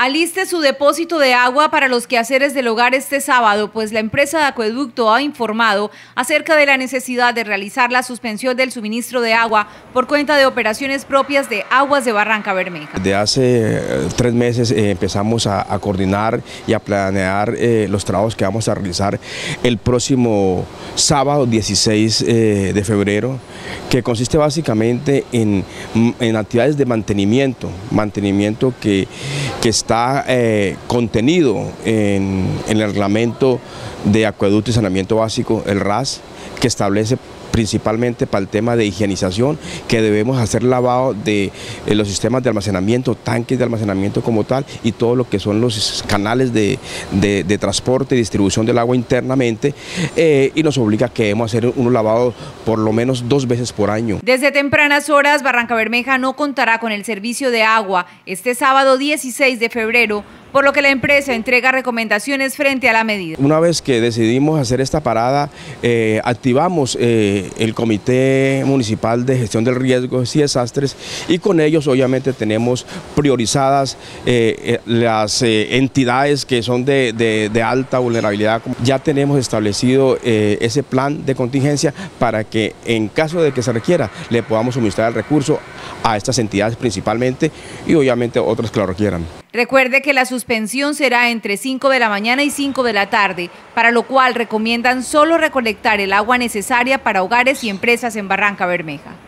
Aliste su depósito de agua para los quehaceres del hogar este sábado, pues la empresa de acueducto ha informado acerca de la necesidad de realizar la suspensión del suministro de agua por cuenta de operaciones propias de Aguas de Barranca Bermeja. De hace eh, tres meses eh, empezamos a, coordinar y a planear eh, los trabajos que vamos a realizar el próximo sábado 16 de febrero, que consiste básicamente en, en actividades de mantenimiento, mantenimiento que, que está eh, contenido en, en el reglamento de acueducto y saneamiento básico, el RAS, que establece principalmente para el tema de higienización, que debemos hacer lavado de, eh, los sistemas de almacenamiento, tanques de almacenamiento como tal, y todo lo que son los canales de, transporte y distribución del agua internamente, eh, y nos obliga a que debemos hacer un lavado por lo menos dos veces por año. Desde tempranas horas, Barranca Bermeja no contará con el servicio de agua este sábado 16 de febrero, por lo que la empresa entrega recomendaciones frente a la medida. Una vez que decidimos hacer esta parada, eh, activamos eh, el Comité Municipal de Gestión del Riesgo y Desastres y con ellos obviamente tenemos priorizadas eh, las entidades que son de, de, alta vulnerabilidad. Ya tenemos establecido ese plan de contingencia para que en caso de que se requiera le podamos suministrar el recurso a estas entidades principalmente y obviamente otras que lo requieran. Recuerde que la suspensión será entre 5 de la mañana y 5 de la tarde, para lo cual recomiendan solo recolectar el agua necesaria para hogares y empresas en Barranca Bermeja.